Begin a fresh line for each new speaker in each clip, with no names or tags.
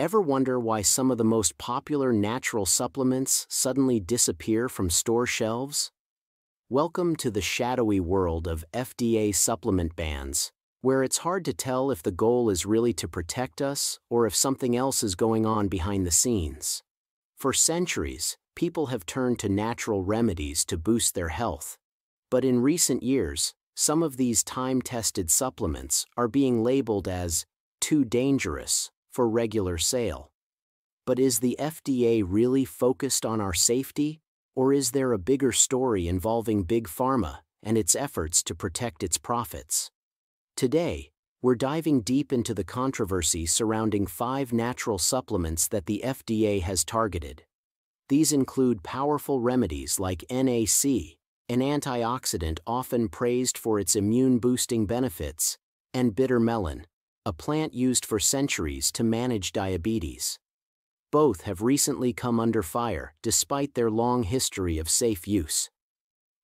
Ever wonder why some of the most popular natural supplements suddenly disappear from store shelves? Welcome to the shadowy world of FDA supplement bans, where it's hard to tell if the goal is really to protect us or if something else is going on behind the scenes. For centuries, people have turned to natural remedies to boost their health. But in recent years, some of these time-tested supplements are being labeled as too dangerous for regular sale. But is the FDA really focused on our safety, or is there a bigger story involving Big Pharma and its efforts to protect its profits? Today, we're diving deep into the controversy surrounding five natural supplements that the FDA has targeted. These include powerful remedies like NAC, an antioxidant often praised for its immune-boosting benefits, and bitter melon, a plant used for centuries to manage diabetes. Both have recently come under fire despite their long history of safe use.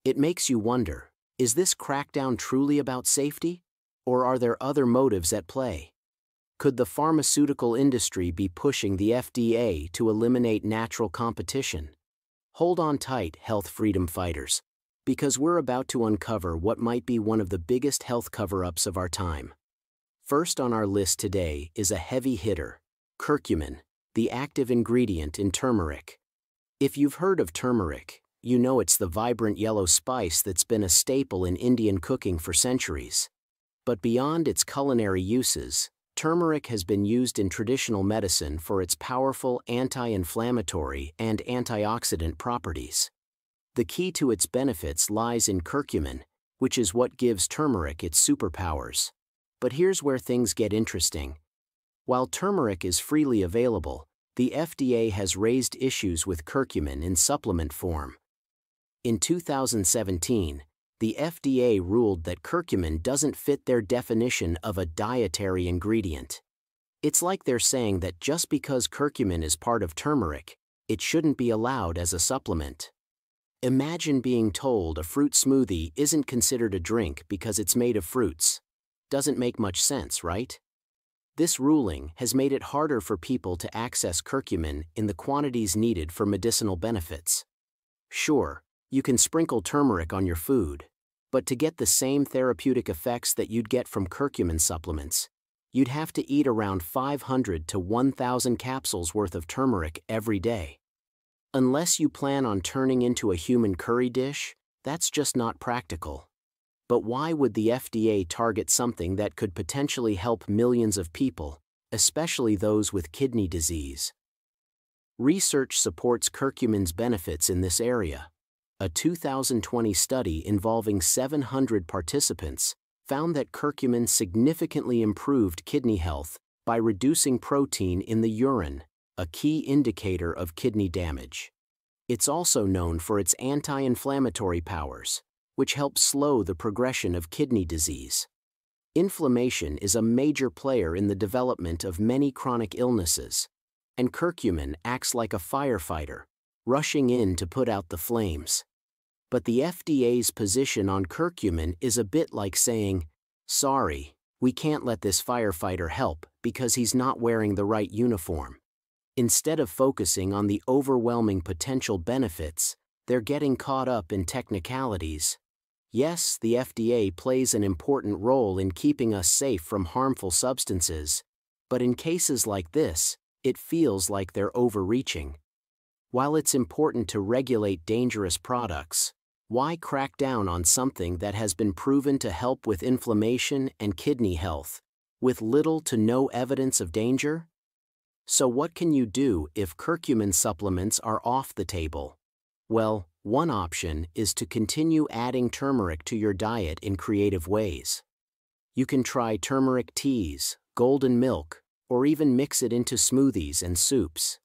It makes you wonder, is this crackdown truly about safety? Or are there other motives at play? Could the pharmaceutical industry be pushing the FDA to eliminate natural competition? Hold on tight, health freedom fighters, because we're about to uncover what might be one of the biggest health cover-ups of our time. First on our list today is a heavy hitter, curcumin, the active ingredient in turmeric. If you've heard of turmeric, you know it's the vibrant yellow spice that's been a staple in Indian cooking for centuries. But beyond its culinary uses, turmeric has been used in traditional medicine for its powerful anti-inflammatory and antioxidant properties. The key to its benefits lies in curcumin, which is what gives turmeric its superpowers. But here's where things get interesting. While turmeric is freely available, the FDA has raised issues with curcumin in supplement form. In 2017, the FDA ruled that curcumin doesn't fit their definition of a dietary ingredient. It's like they're saying that just because curcumin is part of turmeric, it shouldn't be allowed as a supplement. Imagine being told a fruit smoothie isn't considered a drink because it's made of fruits. Doesn't make much sense, right? This ruling has made it harder for people to access curcumin in the quantities needed for medicinal benefits. Sure, you can sprinkle turmeric on your food, but to get the same therapeutic effects that you'd get from curcumin supplements, you'd have to eat around 500 to 1,000 capsules worth of turmeric every day. Unless you plan on turning into a human curry dish, that's just not practical. But why would the FDA target something that could potentially help millions of people, especially those with kidney disease? Research supports curcumin's benefits in this area. A 2020 study involving 700 participants found that curcumin significantly improved kidney health by reducing protein in the urine, a key indicator of kidney damage. It's also known for its anti-inflammatory powers, which helps slow the progression of kidney disease. Inflammation is a major player in the development of many chronic illnesses, and curcumin acts like a firefighter, rushing in to put out the flames. But the FDA's position on curcumin is a bit like saying, sorry, we can't let this firefighter help because he's not wearing the right uniform. Instead of focusing on the overwhelming potential benefits, they're getting caught up in technicalities. Yes, the FDA plays an important role in keeping us safe from harmful substances, but in cases like this, it feels like they're overreaching. While it's important to regulate dangerous products, why crack down on something that has been proven to help with inflammation and kidney health, with little to no evidence of danger? So what can you do if curcumin supplements are off the table? Well, one option is to continue adding turmeric to your diet in creative ways. You can try turmeric teas, golden milk, or even mix it into smoothies and soups.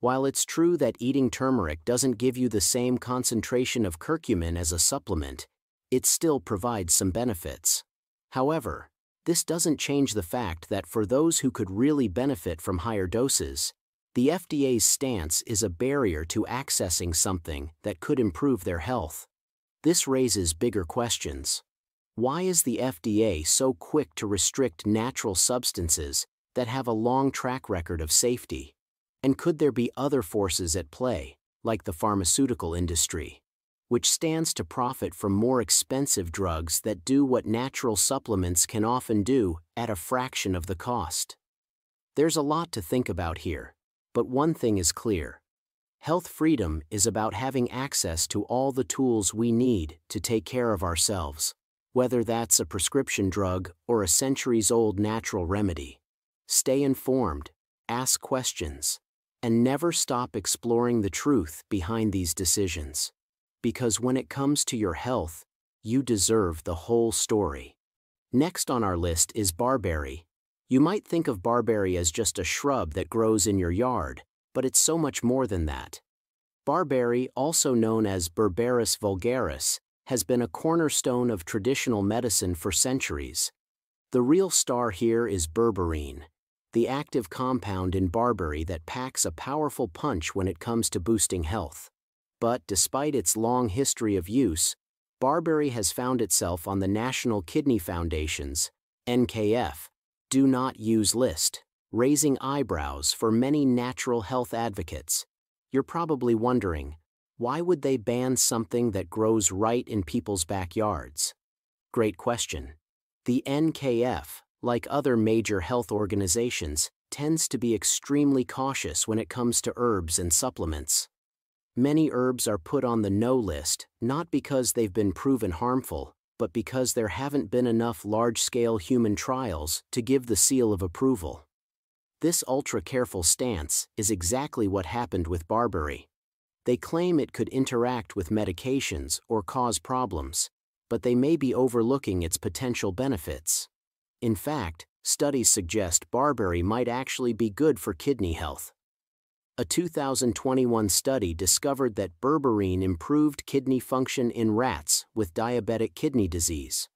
While it's true that eating turmeric doesn't give you the same concentration of curcumin as a supplement, it still provides some benefits. However, this doesn't change the fact that for those who could really benefit from higher doses, the FDA's stance is a barrier to accessing something that could improve their health. This raises bigger questions. Why is the FDA so quick to restrict natural substances that have a long track record of safety? And could there be other forces at play, like the pharmaceutical industry, which stands to profit from more expensive drugs that do what natural supplements can often do at a fraction of the cost? There's a lot to think about here, but one thing is clear. Health freedom is about having access to all the tools we need to take care of ourselves, whether that's a prescription drug or a centuries-old natural remedy. Stay informed, ask questions, and never stop exploring the truth behind these decisions. Because when it comes to your health, you deserve the whole story. Next on our list is barberry. You might think of barberry as just a shrub that grows in your yard, but it's so much more than that. Barberry, also known as Berberis vulgaris, has been a cornerstone of traditional medicine for centuries. The real star here is berberine, the active compound in barberry that packs a powerful punch when it comes to boosting health. But despite its long history of use, barberry has found itself on the National Kidney Foundation's, NKF, Do Not Use list raising eyebrows for many natural health advocates. You're probably wondering, why would they ban something that grows right in people's backyards? Great question. The NKF, like other major health organizations, tends to be extremely cautious when it comes to herbs and supplements. Many herbs are put on the no list, not because they've been proven harmful, but because there haven't been enough large-scale human trials to give the seal of approval. This ultra-careful stance is exactly what happened with Barberry. They claim it could interact with medications or cause problems, but they may be overlooking its potential benefits. In fact, studies suggest barberry might actually be good for kidney health. A 2021 study discovered that berberine improved kidney function in rats with diabetic kidney disease.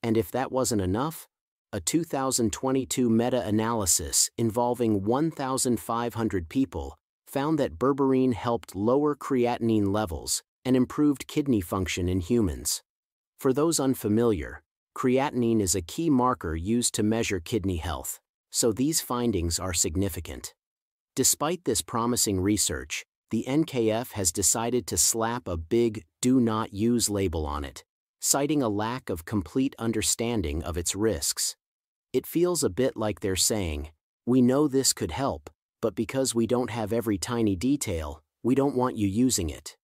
And if that wasn't enough, a 2022 meta-analysis involving 1,500 people found that berberine helped lower creatinine levels and improved kidney function in humans. For those unfamiliar, creatinine is a key marker used to measure kidney health, so these findings are significant. Despite this promising research, the NKF has decided to slap a big Do Not Use label on it, citing a lack of complete understanding of its risks. It feels a bit like they're saying, we know this could help, but because we don't have every tiny detail, we don't want you using it.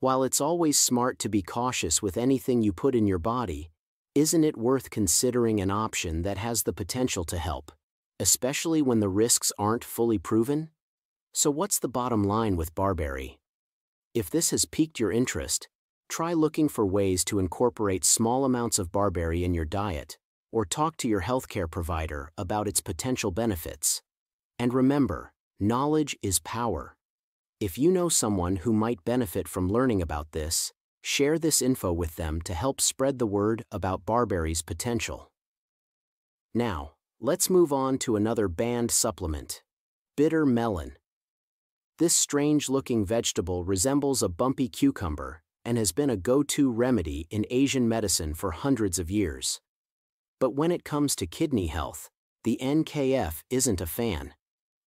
While it's always smart to be cautious with anything you put in your body, isn't it worth considering an option that has the potential to help, especially when the risks aren't fully proven? So what's the bottom line with Barberry? If this has piqued your interest, try looking for ways to incorporate small amounts of barberry in your diet, or talk to your healthcare provider about its potential benefits. And remember, knowledge is power. If you know someone who might benefit from learning about this, share this info with them to help spread the word about barberry's potential. Now, let's move on to another banned supplement, bitter melon. This strange-looking vegetable resembles a bumpy cucumber and has been a go-to remedy in Asian medicine for hundreds of years. But when it comes to kidney health, the NKF isn't a fan.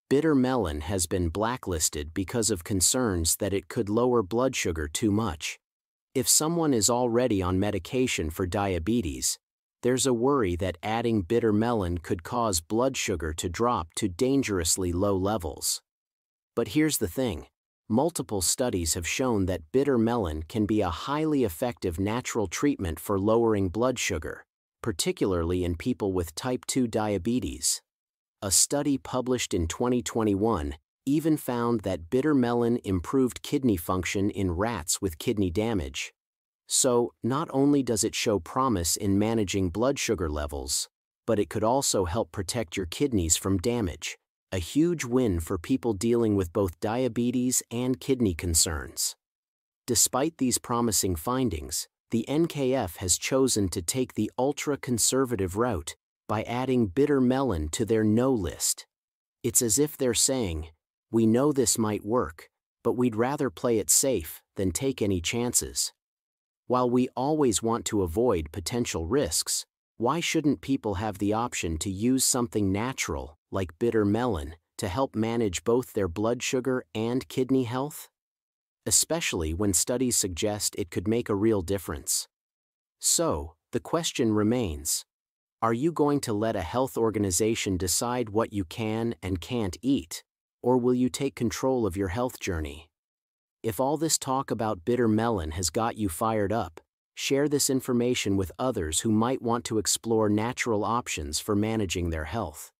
Bitter melon has been blacklisted because of concerns that it could lower blood sugar too much. If someone is already on medication for diabetes, there's a worry that adding bitter melon could cause blood sugar to drop to dangerously low levels. But here's the thing. Multiple studies have shown that bitter melon can be a highly effective natural treatment for lowering blood sugar, particularly in people with type 2 diabetes. A study published in 2021 even found that bitter melon improved kidney function in rats with kidney damage. So, not only does it show promise in managing blood sugar levels, but it could also help protect your kidneys from damage, a huge win for people dealing with both diabetes and kidney concerns. Despite these promising findings, the NKF has chosen to take the ultra-conservative route by adding bitter melon to their no list. It's as if they're saying, we know this might work, but we'd rather play it safe than take any chances. While we always want to avoid potential risks, why shouldn't people have the option to use something natural like bitter melon, to help manage both their blood sugar and kidney health? Especially when studies suggest it could make a real difference. So, the question remains Are you going to let a health organization decide what you can and can't eat, or will you take control of your health journey? If all this talk about bitter melon has got you fired up, share this information with others who might want to explore natural options for managing their health.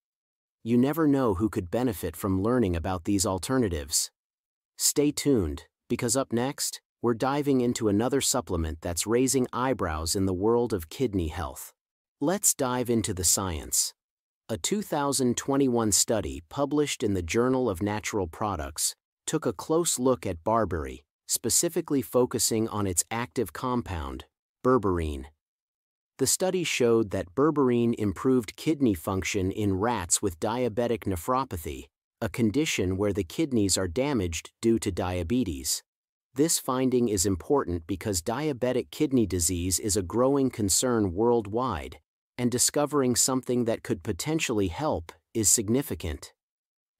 You never know who could benefit from learning about these alternatives. Stay tuned, because up next, we're diving into another supplement that's raising eyebrows in the world of kidney health. Let's dive into the science. A 2021 study published in the Journal of Natural Products took a close look at barberry, specifically focusing on its active compound, berberine. The study showed that berberine improved kidney function in rats with diabetic nephropathy, a condition where the kidneys are damaged due to diabetes. This finding is important because diabetic kidney disease is a growing concern worldwide, and discovering something that could potentially help is significant.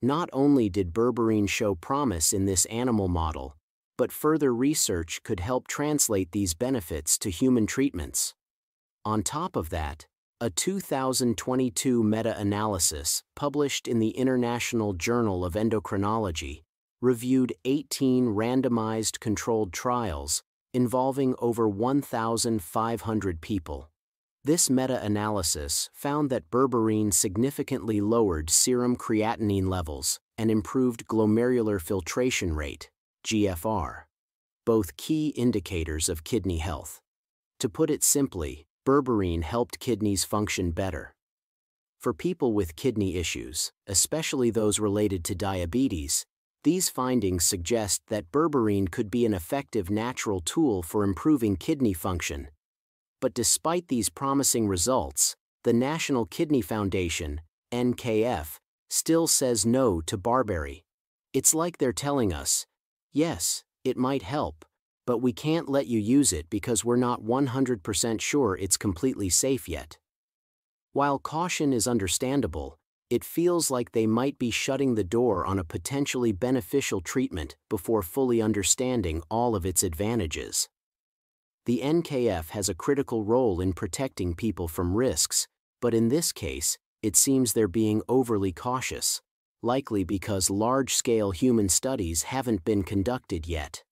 Not only did berberine show promise in this animal model, but further research could help translate these benefits to human treatments. On top of that, a 2022 meta-analysis published in the International Journal of Endocrinology reviewed 18 randomized controlled trials involving over 1,500 people. This meta-analysis found that berberine significantly lowered serum creatinine levels and improved glomerular filtration rate, GFR, both key indicators of kidney health. To put it simply, berberine helped kidneys function better. For people with kidney issues, especially those related to diabetes, these findings suggest that berberine could be an effective natural tool for improving kidney function. But despite these promising results, the National Kidney Foundation, NKF, still says no to barberry. It's like they're telling us, yes, it might help, but we can't let you use it because we're not 100% sure it's completely safe yet. While caution is understandable, it feels like they might be shutting the door on a potentially beneficial treatment before fully understanding all of its advantages. The NKF has a critical role in protecting people from risks, but in this case, it seems they're being overly cautious, likely because large-scale human studies haven't been conducted yet.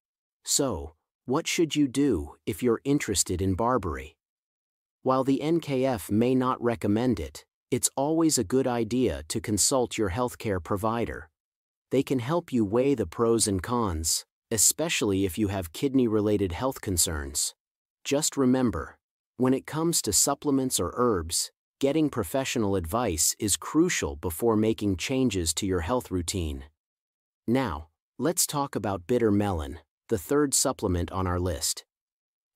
So, what should you do if you're interested in barberry? While the NKF may not recommend it, it's always a good idea to consult your healthcare provider. They can help you weigh the pros and cons, especially if you have kidney-related health concerns. Just remember, when it comes to supplements or herbs, getting professional advice is crucial before making changes to your health routine. Now, let's talk about bitter melon the third supplement on our list.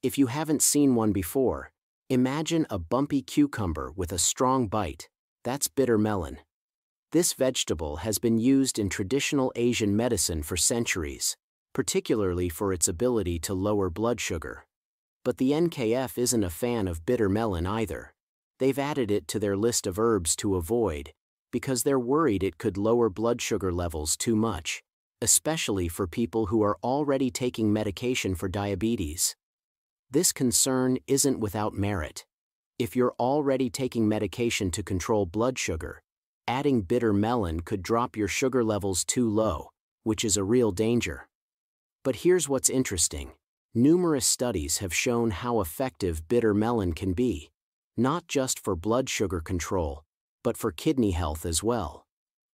If you haven't seen one before, imagine a bumpy cucumber with a strong bite. That's bitter melon. This vegetable has been used in traditional Asian medicine for centuries, particularly for its ability to lower blood sugar. But the NKF isn't a fan of bitter melon either. They've added it to their list of herbs to avoid, because they're worried it could lower blood sugar levels too much especially for people who are already taking medication for diabetes. This concern isn't without merit. If you're already taking medication to control blood sugar, adding bitter melon could drop your sugar levels too low, which is a real danger. But here's what's interesting. Numerous studies have shown how effective bitter melon can be, not just for blood sugar control, but for kidney health as well.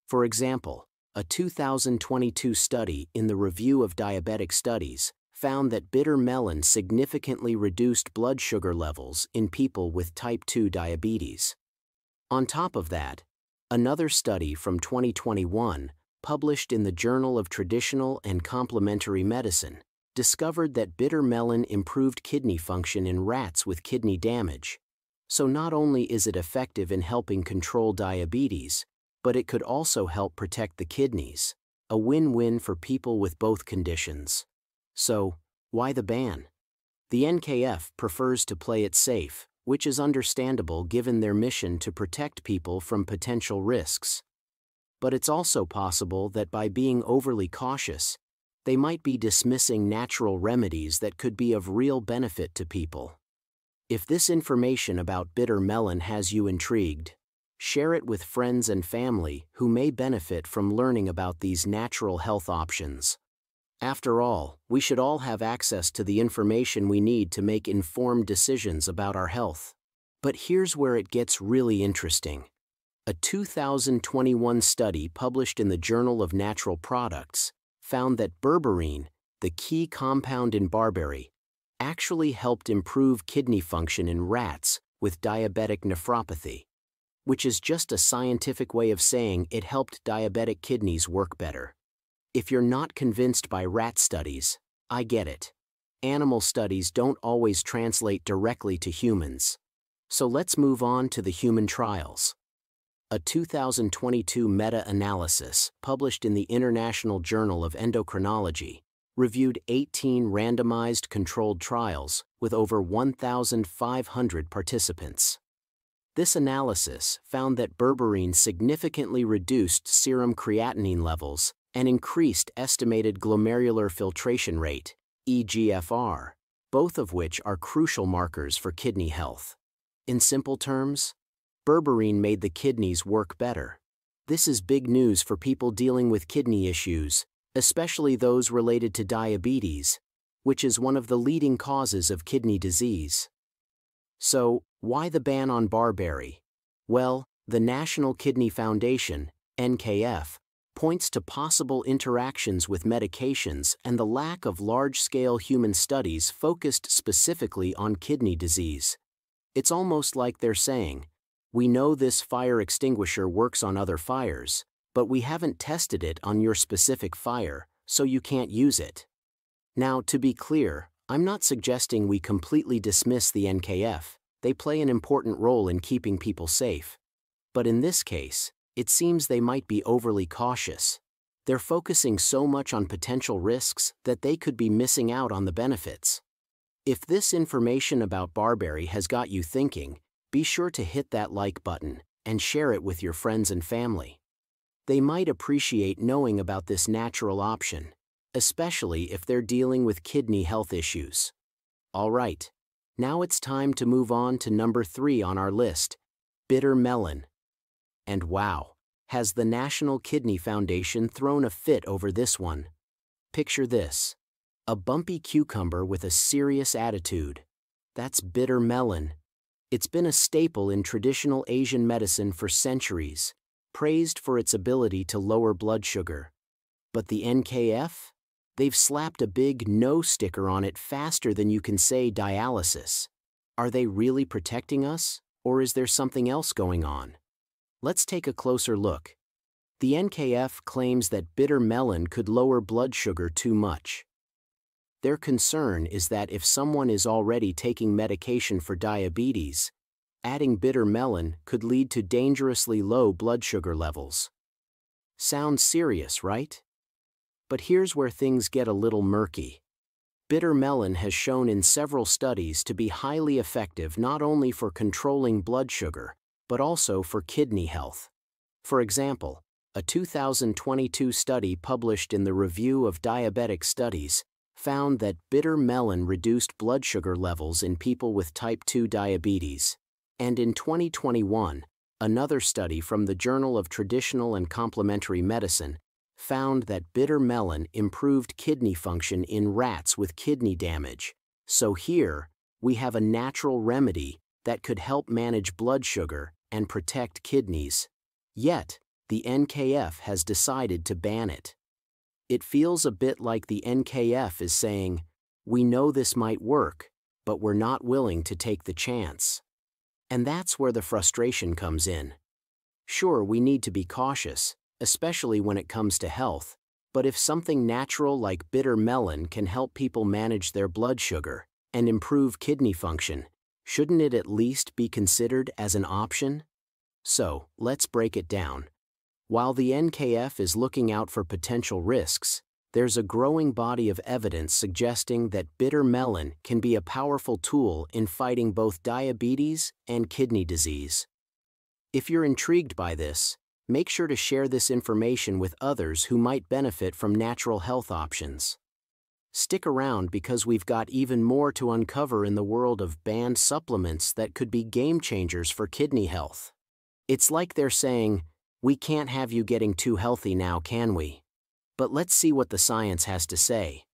For example, a 2022 study in the Review of Diabetic Studies found that bitter melon significantly reduced blood sugar levels in people with type 2 diabetes. On top of that, another study from 2021, published in the Journal of Traditional and Complementary Medicine, discovered that bitter melon improved kidney function in rats with kidney damage. So not only is it effective in helping control diabetes, but it could also help protect the kidneys, a win-win for people with both conditions. So, why the ban? The NKF prefers to play it safe, which is understandable given their mission to protect people from potential risks. But it's also possible that by being overly cautious, they might be dismissing natural remedies that could be of real benefit to people. If this information about bitter melon has you intrigued, share it with friends and family who may benefit from learning about these natural health options. After all, we should all have access to the information we need to make informed decisions about our health. But here's where it gets really interesting. A 2021 study published in the Journal of Natural Products found that berberine, the key compound in barberry, actually helped improve kidney function in rats with diabetic nephropathy, which is just a scientific way of saying it helped diabetic kidneys work better. If you're not convinced by rat studies, I get it. Animal studies don't always translate directly to humans. So let's move on to the human trials. A 2022 meta-analysis, published in the International Journal of Endocrinology, reviewed 18 randomized controlled trials with over 1,500 participants. This analysis found that berberine significantly reduced serum creatinine levels and increased estimated glomerular filtration rate, EGFR, both of which are crucial markers for kidney health. In simple terms, berberine made the kidneys work better. This is big news for people dealing with kidney issues, especially those related to diabetes, which is one of the leading causes of kidney disease. So, why the ban on barberry? Well, the National Kidney Foundation, NKF, points to possible interactions with medications and the lack of large-scale human studies focused specifically on kidney disease. It's almost like they're saying, we know this fire extinguisher works on other fires, but we haven't tested it on your specific fire, so you can't use it. Now, to be clear, I'm not suggesting we completely dismiss the NKF, they play an important role in keeping people safe. But in this case, it seems they might be overly cautious. They're focusing so much on potential risks that they could be missing out on the benefits. If this information about barberry has got you thinking, be sure to hit that like button and share it with your friends and family. They might appreciate knowing about this natural option, especially if they're dealing with kidney health issues. All right, now it's time to move on to number three on our list, bitter melon. And wow, has the National Kidney Foundation thrown a fit over this one? Picture this. A bumpy cucumber with a serious attitude. That's bitter melon. It's been a staple in traditional Asian medicine for centuries, praised for its ability to lower blood sugar. But the NKF? They've slapped a big no sticker on it faster than you can say dialysis. Are they really protecting us, or is there something else going on? Let's take a closer look. The NKF claims that bitter melon could lower blood sugar too much. Their concern is that if someone is already taking medication for diabetes, adding bitter melon could lead to dangerously low blood sugar levels. Sounds serious, right? But here's where things get a little murky. Bitter melon has shown in several studies to be highly effective not only for controlling blood sugar, but also for kidney health. For example, a 2022 study published in the Review of Diabetic Studies found that bitter melon reduced blood sugar levels in people with type 2 diabetes. And in 2021, another study from the Journal of Traditional and Complementary Medicine found that bitter melon improved kidney function in rats with kidney damage. So here, we have a natural remedy that could help manage blood sugar and protect kidneys. Yet, the NKF has decided to ban it. It feels a bit like the NKF is saying, we know this might work, but we're not willing to take the chance. And that's where the frustration comes in. Sure, we need to be cautious, especially when it comes to health, but if something natural like bitter melon can help people manage their blood sugar and improve kidney function, shouldn't it at least be considered as an option? So, let's break it down. While the NKF is looking out for potential risks, there's a growing body of evidence suggesting that bitter melon can be a powerful tool in fighting both diabetes and kidney disease. If you're intrigued by this, make sure to share this information with others who might benefit from natural health options. Stick around because we've got even more to uncover in the world of banned supplements that could be game changers for kidney health. It's like they're saying, we can't have you getting too healthy now, can we? But let's see what the science has to say.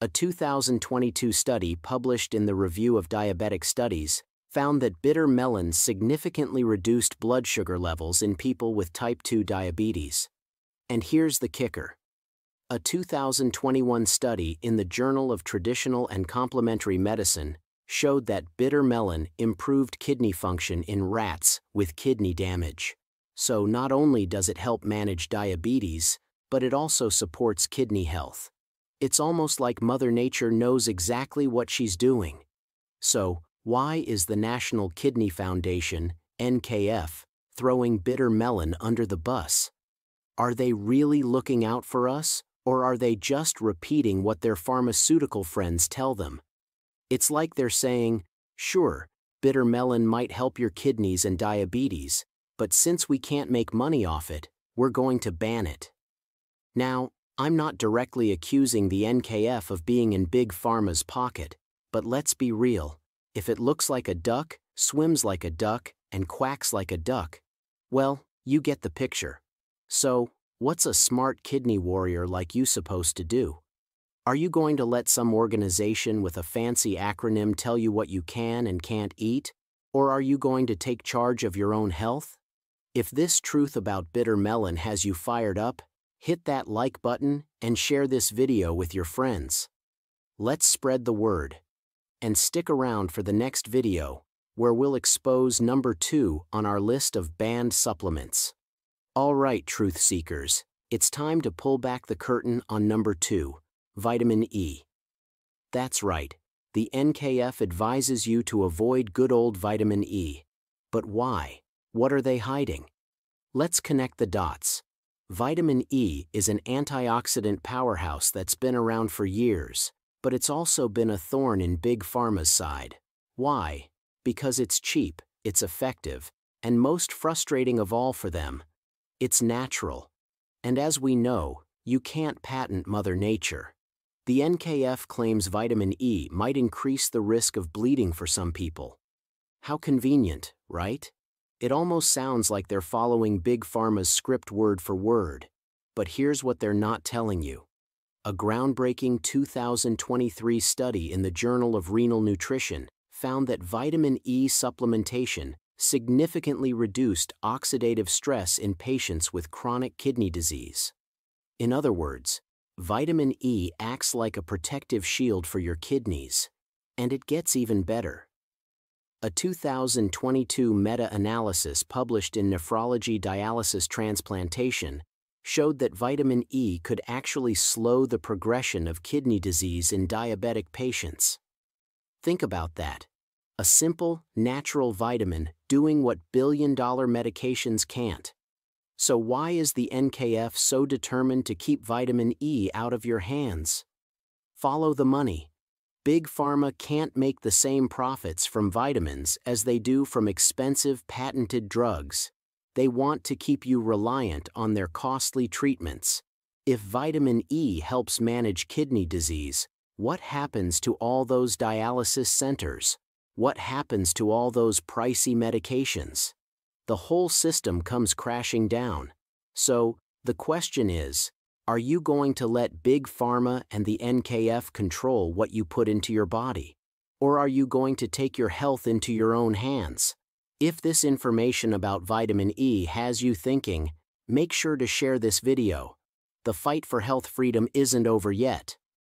A 2022 study published in the Review of Diabetic Studies found that bitter melons significantly reduced blood sugar levels in people with type 2 diabetes. And here's the kicker. A 2021 study in the Journal of Traditional and Complementary Medicine showed that bitter melon improved kidney function in rats with kidney damage. So not only does it help manage diabetes, but it also supports kidney health. It's almost like Mother Nature knows exactly what she's doing. So, why is the National Kidney Foundation, NKF, throwing bitter melon under the bus? Are they really looking out for us, or are they just repeating what their pharmaceutical friends tell them? It's like they're saying, sure, bitter melon might help your kidneys and diabetes, but since we can't make money off it, we're going to ban it. Now, I'm not directly accusing the NKF of being in Big Pharma's pocket, but let's be real. If it looks like a duck, swims like a duck, and quacks like a duck, well, you get the picture. So, what's a smart kidney warrior like you supposed to do? Are you going to let some organization with a fancy acronym tell you what you can and can't eat? Or are you going to take charge of your own health? If this truth about bitter melon has you fired up, hit that like button and share this video with your friends. Let's spread the word and stick around for the next video, where we'll expose number 2 on our list of banned supplements. Alright, truth seekers, it's time to pull back the curtain on number 2, vitamin E. That's right, the NKF advises you to avoid good old vitamin E. But why? What are they hiding? Let's connect the dots. Vitamin E is an antioxidant powerhouse that's been around for years, but it's also been a thorn in Big Pharma's side. Why? Because it's cheap, it's effective, and most frustrating of all for them, it's natural. And as we know, you can't patent Mother Nature. The NKF claims vitamin E might increase the risk of bleeding for some people. How convenient, right? It almost sounds like they're following Big Pharma's script word for word. But here's what they're not telling you a groundbreaking 2023 study in the Journal of Renal Nutrition found that vitamin E supplementation significantly reduced oxidative stress in patients with chronic kidney disease. In other words, vitamin E acts like a protective shield for your kidneys, and it gets even better. A 2022 meta-analysis published in Nephrology Dialysis Transplantation showed that vitamin E could actually slow the progression of kidney disease in diabetic patients. Think about that. A simple, natural vitamin doing what billion-dollar medications can't. So why is the NKF so determined to keep vitamin E out of your hands? Follow the money. Big Pharma can't make the same profits from vitamins as they do from expensive patented drugs they want to keep you reliant on their costly treatments. If vitamin E helps manage kidney disease, what happens to all those dialysis centers? What happens to all those pricey medications? The whole system comes crashing down. So, the question is, are you going to let Big Pharma and the NKF control what you put into your body? Or are you going to take your health into your own hands? If this information about vitamin E has you thinking, make sure to share this video. The fight for health freedom isn't over yet.